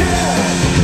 care.